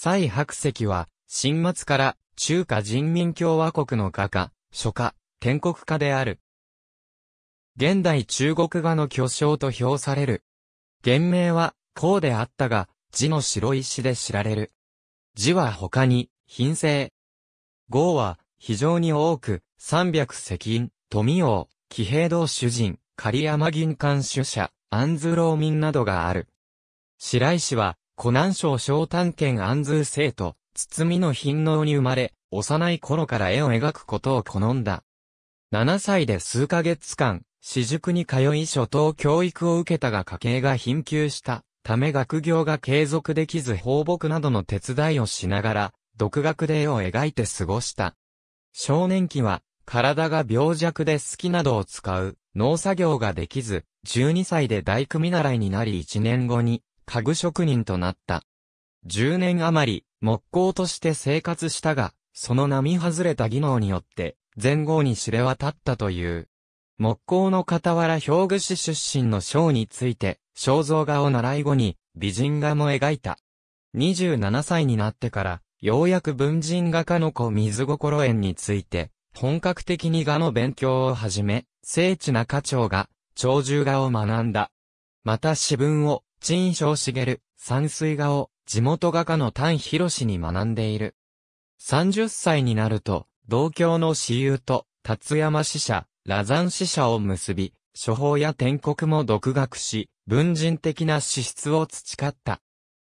蔡白石は、新末から中華人民共和国の画家、書家、建国家である。現代中国画の巨匠と評される。原名は、こうであったが、字の白石で知られる。字は他に、品性。号は、非常に多く、三百石印、富王、騎兵道主人、狩山銀館主者、安図老民などがある。白石は、湖南省小丹県安図生と、包の貧農に生まれ、幼い頃から絵を描くことを好んだ。7歳で数ヶ月間、私塾に通い初等教育を受けたが家計が貧窮したため学業が継続できず放牧などの手伝いをしながら、独学で絵を描いて過ごした。少年期は、体が病弱で好きなどを使う、農作業ができず、12歳で大工見習いになり1年後に、家具職人となった。10年余り、木工として生活したが、その並外れた技能によって、前後に知れ渡ったという。木工の傍ら兵具市出身の章について、肖像画を習い後に、美人画も描いた。27歳になってから、ようやく文人画家の子水心園について、本格的に画の勉強を始め、聖地中長が、長寿画を学んだ。また詩文を、陳章茂、山水画を、地元画家の丹博士に学んでいる。30歳になると、同郷の私友と、達山使者、羅山使者を結び、処方や天国も独学し、文人的な資質を培った。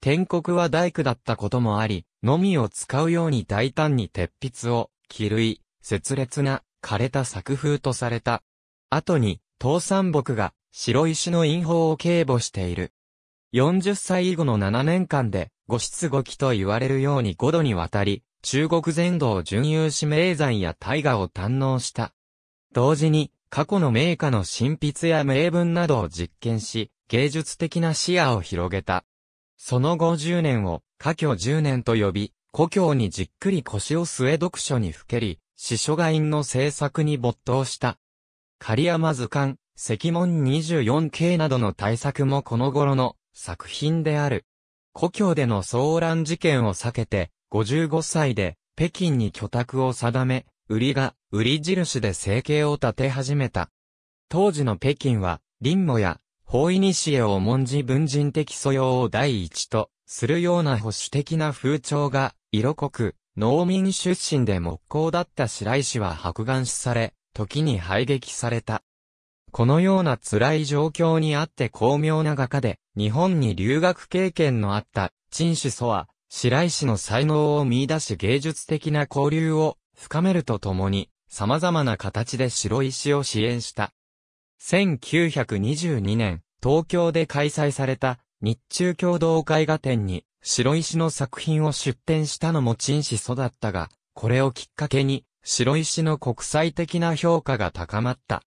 天国は大工だったこともあり、のみを使うように大胆に鉄筆を、気類、切烈な、枯れた作風とされた。後に、東山木が、白石の印法を警母している。40歳以後の7年間で、五七五期と言われるように5度にわたり、中国全土を準優指名山や大河を堪能した。同時に、過去の名家の神筆や名文などを実験し、芸術的な視野を広げた。その後10年を、家居10年と呼び、故郷にじっくり腰を据え読書にふけり、詩書画院の制作に没頭した。狩山図鑑、石門 24K などの対策もこの頃の作品である。故郷での騒乱事件を避けて、55歳で北京に居宅を定め、売りが、売り印で生計を立て始めた。当時の北京は、林母や、法医にしえを重んじ文人的素養を第一と、するような保守的な風潮が、色濃く、農民出身で木工だった白石は白眼視され、時に排撃された。このような辛い状況にあって巧妙な画家で、日本に留学経験のあった、陳思祖は、白石の才能を見出し芸術的な交流を深めるとともに、様々な形で白石を支援した。1922年、東京で開催された日中共同絵画展に白石の作品を出展したのも陳思祖だったが、これをきっかけに白石の国際的な評価が高まった。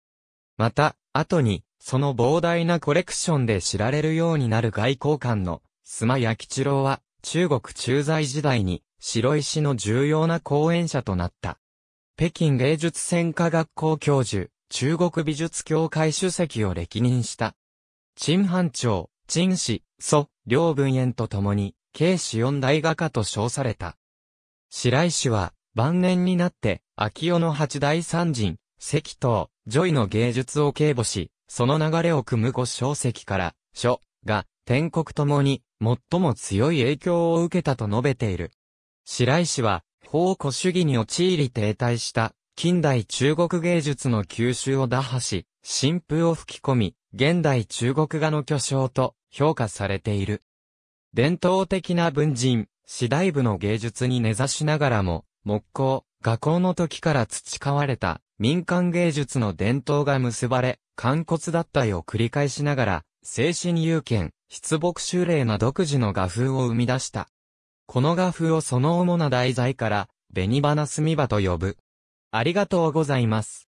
また、後に、その膨大なコレクションで知られるようになる外交官の、須磨弥吉郎は、中国駐在時代に、白石の重要な後援者となった。北京芸術専科学校教授、中国美術協会主席を歴任した。陳半丁、陳師曾、凌文淵と共に、京師四大画家と称された。白石は、晩年になって、清代の八大山人、石濤、徐渭の芸術を敬慕し、その流れを組む呉昌碩から、書、画、篆刻ともに、最も強い影響を受けたと述べている。白石は、法古主義に陥り停滞した近代中国芸術の吸収を打破し、新風を吹き込み、現代中国画の巨匠と評価されている。伝統的な文人、次第部の芸術に根ざしながらも、木工、画工の時から培われた民間芸術の伝統が結ばれ、肝骨脱退を繰り返しながら、精神有権、出木修霊な独自の画風を生み出した。この画風をその主な題材から、紅花墨場と呼ぶ。ありがとうございます。